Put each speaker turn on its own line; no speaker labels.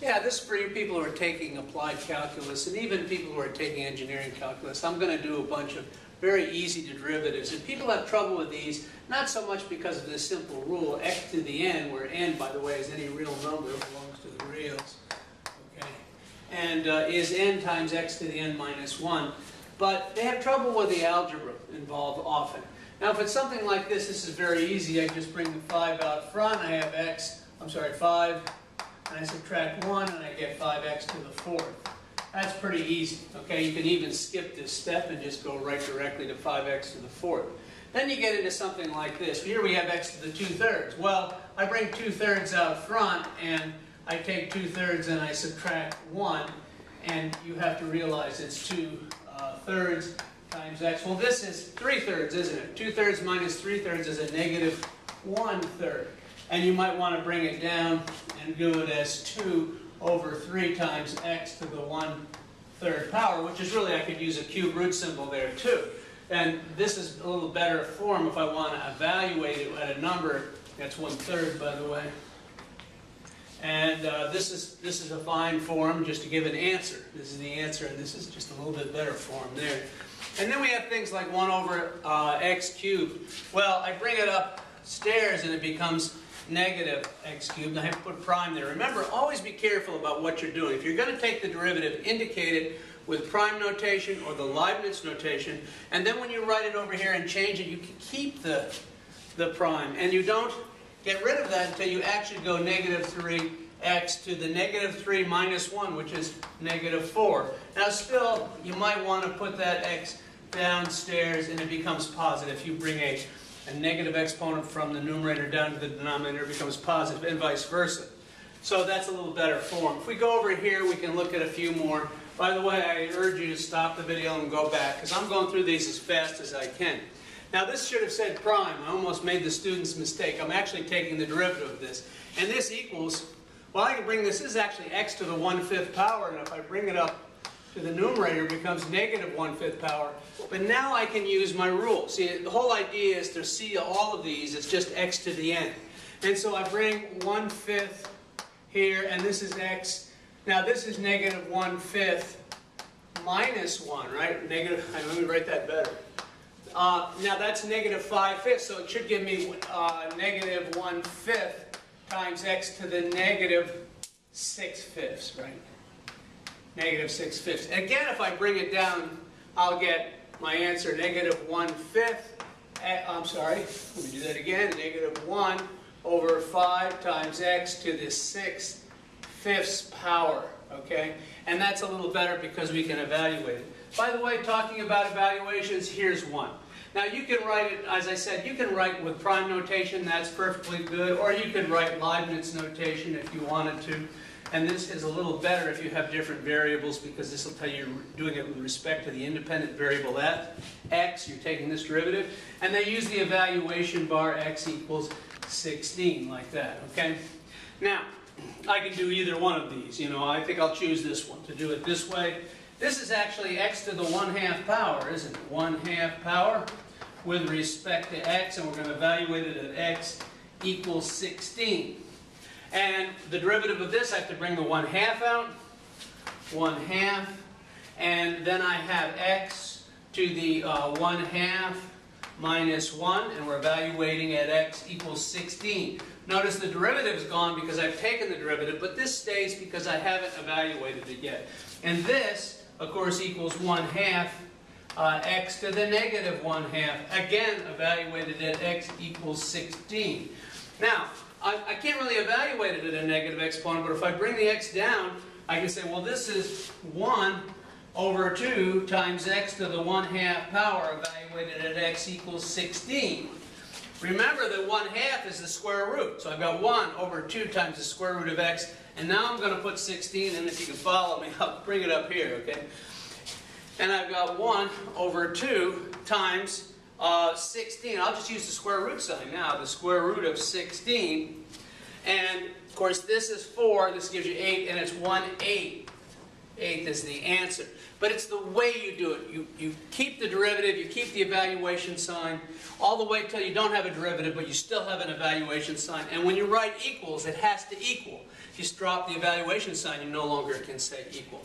Yeah, this is for you people who are taking applied calculus and even people who are taking engineering calculus. I'm going to do a bunch of very easy derivatives. And people have trouble with these, not so much because of this simple rule, x to the n, where n, by the way, is any real number, that belongs to the reals. Okay? And uh, is n times x to the n minus 1. But they have trouble with the algebra involved often. Now, if it's something like this, this is very easy. I just bring the 5 out front. I have x, I'm sorry, 5 and I subtract 1 and I get 5x to the fourth. That's pretty easy, okay? You can even skip this step and just go right directly to 5x to the fourth. Then you get into something like this. Here we have x to the 2 thirds. Well, I bring 2 thirds out front and I take 2 thirds and I subtract 1 and you have to realize it's 2 uh, thirds times x. Well, this is 3 thirds, isn't it? 2 thirds minus 3 thirds is a negative 1 third. And you might want to bring it down do it as 2 over 3 times x to the 1 third power, which is really, I could use a cube root symbol there too. And this is a little better form if I want to evaluate it at a number. That's 1 third, by the way. And uh, this is this is a fine form just to give an answer. This is the answer, and this is just a little bit better form there. And then we have things like 1 over uh, x cubed. Well, I bring it upstairs and it becomes negative x cubed. I have to put prime there. Remember, always be careful about what you're doing. If you're going to take the derivative, indicate it with prime notation or the Leibniz notation. And then when you write it over here and change it, you can keep the, the prime. And you don't get rid of that until you actually go negative 3x to the negative 3 minus 1, which is negative 4. Now still, you might want to put that x downstairs and it becomes positive. If you bring a a negative exponent from the numerator down to the denominator becomes positive and vice versa. So that's a little better form. If we go over here, we can look at a few more. By the way, I urge you to stop the video and go back because I'm going through these as fast as I can. Now this should have said prime. I almost made the student's mistake. I'm actually taking the derivative of this. And this equals, well I can bring this, this is actually x to the 1 5th power, and if I bring it up to the numerator becomes negative 1 5th power. But now I can use my rule. See, the whole idea is to see all of these, it's just x to the n. And so I bring 1 5th here, and this is x. Now this is negative 1 5th minus 1, right? Negative, let me write that better. Uh, now that's negative 5 fifths, so it should give me uh, negative 1 fifth times x to the negative 6 fifths, right? Negative 6 fifths. Again, if I bring it down, I'll get my answer, negative 1 fifth. Eh, I'm sorry, let me do that again. Negative 1 over 5 times x to the 6 fifths power, okay? And that's a little better because we can evaluate it. By the way, talking about evaluations, here's one. Now you can write it, as I said, you can write with prime notation, that's perfectly good, or you can write Leibniz notation if you wanted to. And this is a little better if you have different variables because this will tell you you're doing it with respect to the independent variable f, x, you're taking this derivative, and they use the evaluation bar x equals 16, like that, okay? Now, I can do either one of these, you know, I think I'll choose this one to do it this way. This is actually x to the 1 half power, isn't it? 1 half power with respect to x, and we're going to evaluate it at x equals 16. And the derivative of this, I have to bring the 1 half out. 1 half. And then I have x to the uh, 1 half minus 1. And we're evaluating at x equals 16. Notice the derivative is gone because I've taken the derivative, but this stays because I haven't evaluated it yet. And this, of course, equals 1 half uh, x to the negative 1 half. Again, evaluated at x equals 16. Now, I, I can't really evaluate it at a negative exponent, but if I bring the x down, I can say, well, this is 1 over 2 times x to the 1 half power evaluated at x equals 16. Remember that 1 half is the square root. So I've got 1 over 2 times the square root of x. And now I'm going to put 16, and if you can follow me, I'll bring it up here, okay? And I've got 1 over 2 times uh, 16. I'll just use the square root sign now. The square root of 16. And, of course, this is 4. This gives you 8, and it's 1 8 eighth is the answer. But it's the way you do it. You, you keep the derivative, you keep the evaluation sign, all the way till you don't have a derivative, but you still have an evaluation sign. And when you write equals, it has to equal. If you drop the evaluation sign, you no longer can say equal.